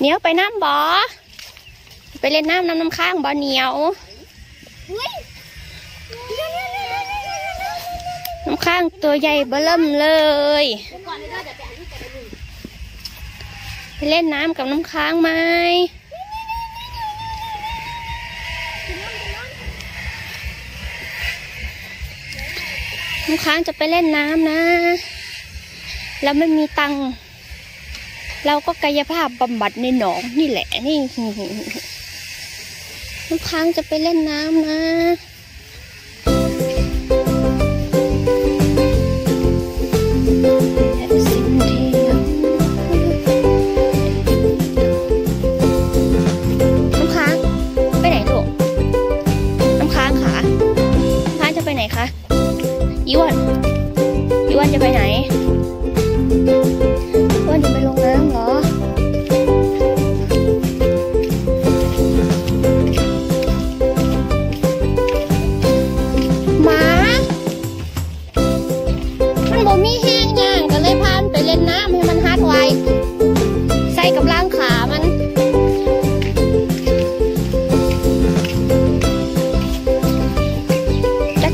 เหนียวไปน้ำบ่อไปเล่นน้ำน้ำน้ำข้างบ่อเหนียวอุ้ยน้ำข้างตัวใหญ่เบิ่มเลยเดี๋ยวก่อนเลยเด้อเดี๋ยวไปอ่านที่แต่ละหนึ่งไปเล่นน้ำกับน้ำค้างไหมน้ำค้างจะไปเล่นน้ำนะ แล้วไม่มีตังค์ เราก็กายภาพบำบัดในหนองนี่แหละนี่น้ำค้างจะไปเล่นน้ำนะ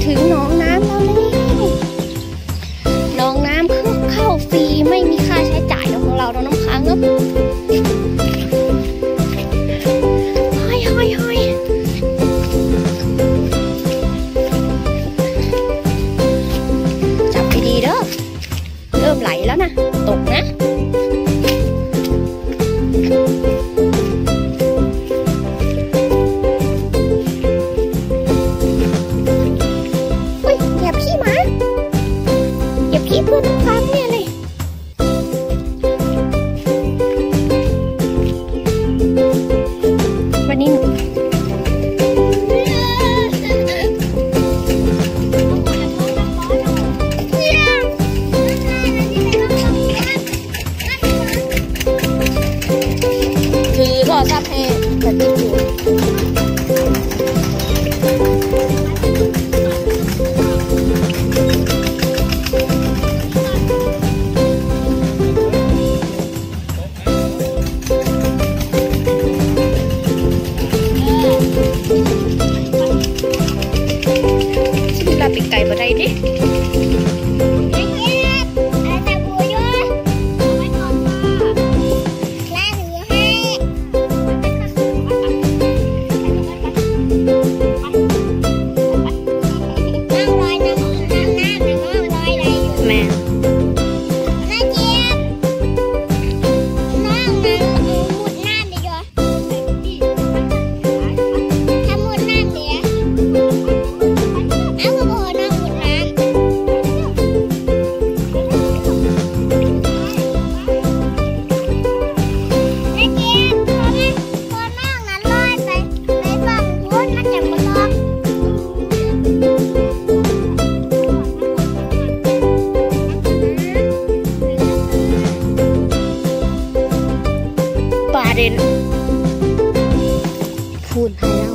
ถึงหนองน้ำแล้วนี่หนองน้ำคือเข้าฟรีไม่มีค่าใช้จ่ายของเราเราน้ำค้างเนอะห้อยห้อยห้อยจับดีๆเด้อเริ่มไหลแล้วนะ ตกนะ เห ไก่บ่ได้ดิ พูนให้